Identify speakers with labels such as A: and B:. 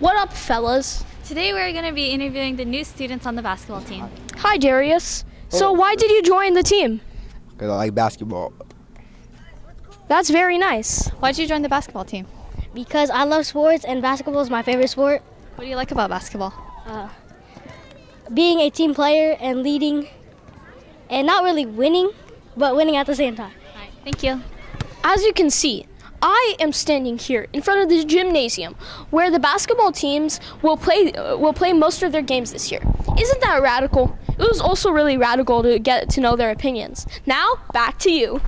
A: What up, fellas?
B: Today we're going to be interviewing the new students on the basketball team.
A: Hi, Darius. So, why did you join the team?
C: Because I like basketball.
A: That's very nice.
B: Why did you join the basketball team?
D: Because I love sports and basketball is my favorite sport.
B: What do you like about basketball?
D: Uh, being a team player and leading, and not really winning, but winning at the same time.
B: All right, thank you.
A: As you can see, I am standing here in front of the gymnasium where the basketball teams will play uh, will play most of their games this year. Isn't that radical? It was also really radical to get to know their opinions. Now, back to you.